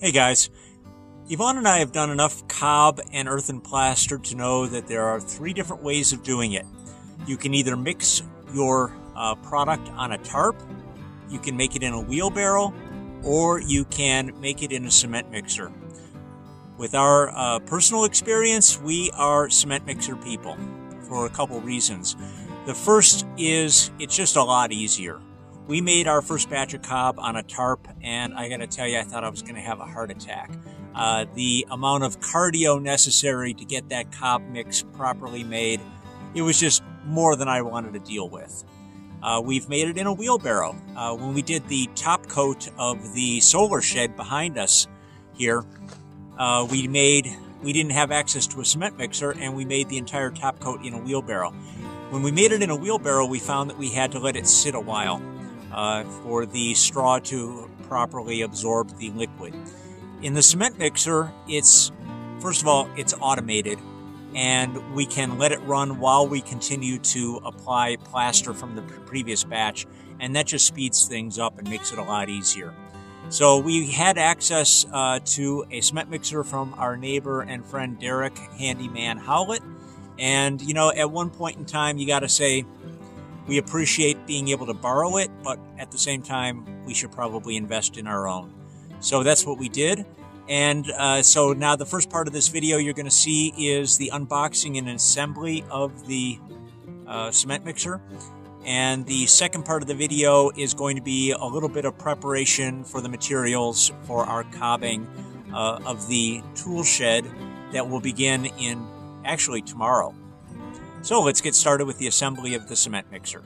Hey guys, Yvonne and I have done enough cob and earthen plaster to know that there are three different ways of doing it. You can either mix your uh, product on a tarp, you can make it in a wheelbarrow, or you can make it in a cement mixer. With our uh, personal experience, we are cement mixer people for a couple reasons. The first is it's just a lot easier. We made our first batch of cob on a tarp, and I gotta tell you, I thought I was gonna have a heart attack. Uh, the amount of cardio necessary to get that cob mix properly made, it was just more than I wanted to deal with. Uh, we've made it in a wheelbarrow. Uh, when we did the top coat of the solar shed behind us here, uh, we made we didn't have access to a cement mixer, and we made the entire top coat in a wheelbarrow. When we made it in a wheelbarrow, we found that we had to let it sit a while uh, for the straw to properly absorb the liquid. In the cement mixer, it's first of all, it's automated and we can let it run while we continue to apply plaster from the previous batch, and that just speeds things up and makes it a lot easier. So we had access uh, to a cement mixer from our neighbor and friend Derek Handyman Howlett, and you know, at one point in time, you got to say we appreciate being able to borrow it, but at the same time, we should probably invest in our own. So that's what we did. And uh, so now the first part of this video you're going to see is the unboxing and assembly of the uh, cement mixer. And the second part of the video is going to be a little bit of preparation for the materials for our cobbing uh, of the tool shed that will begin in actually tomorrow. So let's get started with the assembly of the cement mixer.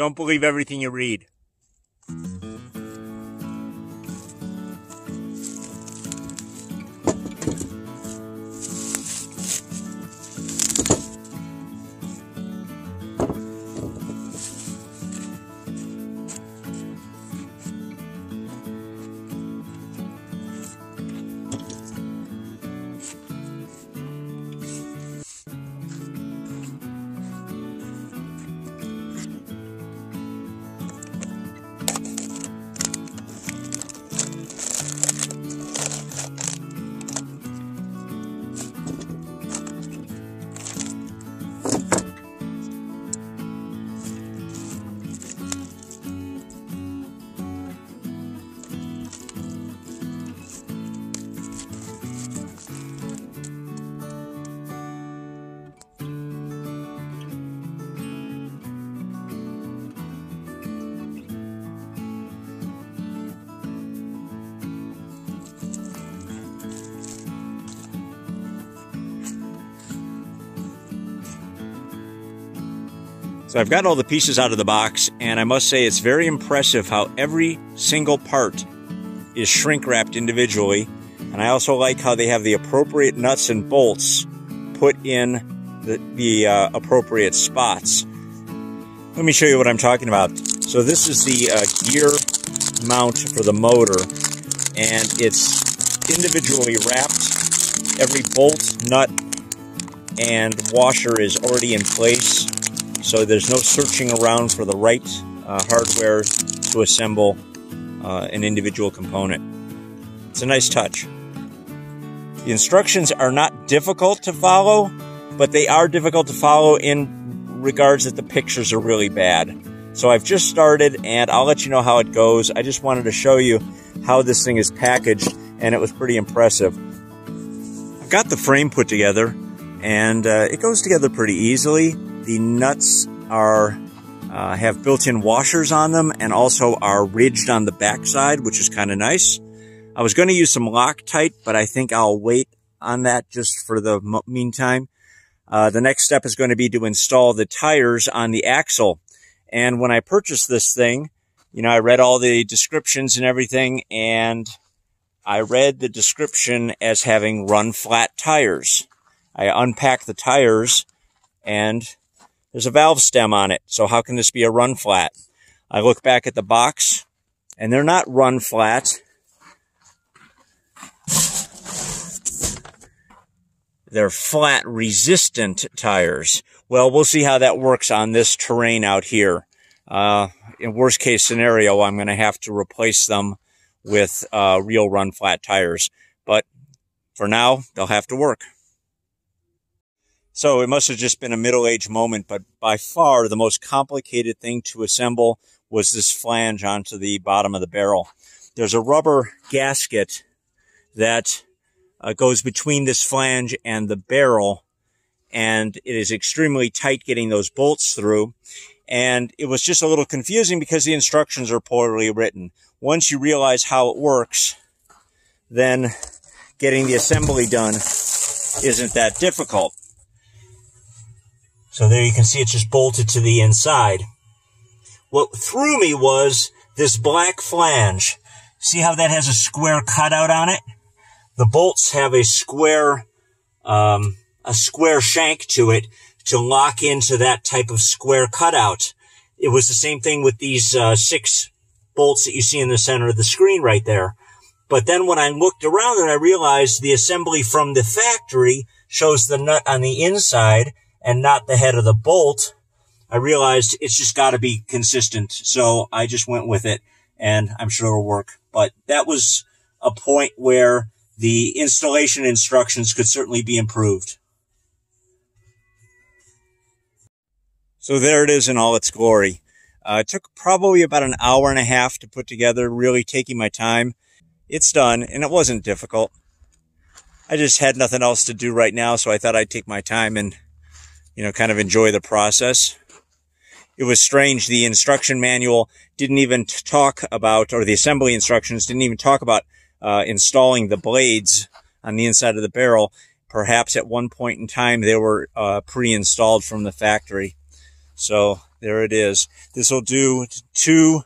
Don't believe everything you read. So I've got all the pieces out of the box, and I must say it's very impressive how every single part is shrink wrapped individually. And I also like how they have the appropriate nuts and bolts put in the, the uh, appropriate spots. Let me show you what I'm talking about. So this is the uh, gear mount for the motor, and it's individually wrapped. Every bolt, nut, and washer is already in place so there's no searching around for the right uh, hardware to assemble uh, an individual component. It's a nice touch. The instructions are not difficult to follow, but they are difficult to follow in regards that the pictures are really bad. So I've just started and I'll let you know how it goes. I just wanted to show you how this thing is packaged and it was pretty impressive. I've got the frame put together and uh, it goes together pretty easily. The nuts are uh, have built-in washers on them and also are ridged on the backside, which is kind of nice. I was going to use some Loctite, but I think I'll wait on that just for the meantime. Uh, the next step is going to be to install the tires on the axle. And when I purchased this thing, you know, I read all the descriptions and everything, and I read the description as having run flat tires. I unpacked the tires and there's a valve stem on it. So how can this be a run flat? I look back at the box and they're not run flat. They're flat resistant tires. Well, we'll see how that works on this terrain out here. Uh, in worst case scenario, I'm going to have to replace them with uh, real run flat tires. But for now, they'll have to work. So it must have just been a middle-aged moment, but by far the most complicated thing to assemble was this flange onto the bottom of the barrel. There's a rubber gasket that uh, goes between this flange and the barrel, and it is extremely tight getting those bolts through. And it was just a little confusing because the instructions are poorly written. Once you realize how it works, then getting the assembly done isn't that difficult. So there you can see it's just bolted to the inside. What threw me was this black flange. See how that has a square cutout on it? The bolts have a square, um, a square shank to it to lock into that type of square cutout. It was the same thing with these uh, six bolts that you see in the center of the screen right there. But then when I looked around and I realized the assembly from the factory shows the nut on the inside and not the head of the bolt, I realized it's just got to be consistent. So I just went with it and I'm sure it'll work. But that was a point where the installation instructions could certainly be improved. So there it is in all its glory. Uh, it took probably about an hour and a half to put together, really taking my time. It's done, and it wasn't difficult. I just had nothing else to do right now, so I thought I'd take my time and you know, kind of enjoy the process. It was strange. The instruction manual didn't even talk about, or the assembly instructions didn't even talk about uh, installing the blades on the inside of the barrel. Perhaps at one point in time they were uh, pre-installed from the factory. So there it is. This will do two,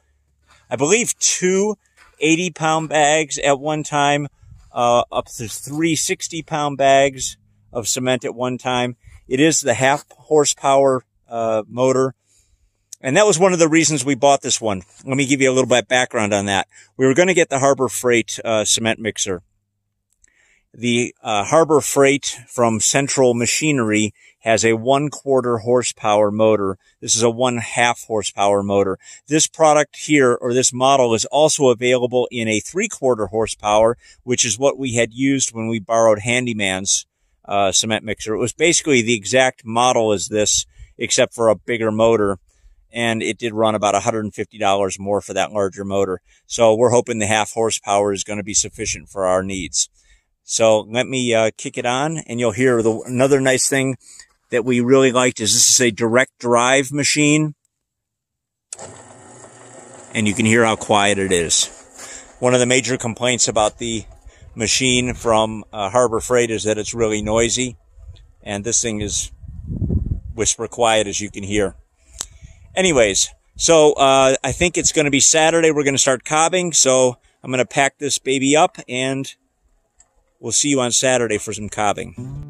I believe two 80 pound bags at one time, uh, up to three 60 pound bags of cement at one time. It is the half horsepower uh, motor. And that was one of the reasons we bought this one. Let me give you a little bit background on that. We were going to get the Harbor Freight uh, cement mixer. The uh, Harbor Freight from Central Machinery has a one quarter horsepower motor. This is a one half horsepower motor. This product here, or this model, is also available in a three quarter horsepower, which is what we had used when we borrowed Handyman's uh, cement mixer. It was basically the exact model as this, except for a bigger motor. And it did run about $150 more for that larger motor. So we're hoping the half horsepower is going to be sufficient for our needs. So let me uh, kick it on and you'll hear the, another nice thing that we really liked is this is a direct drive machine. And you can hear how quiet it is. One of the major complaints about the machine from uh, Harbor Freight is that it's really noisy. And this thing is whisper quiet as you can hear. Anyways, so uh, I think it's going to be Saturday. We're going to start cobbing. So I'm going to pack this baby up and we'll see you on Saturday for some cobbing.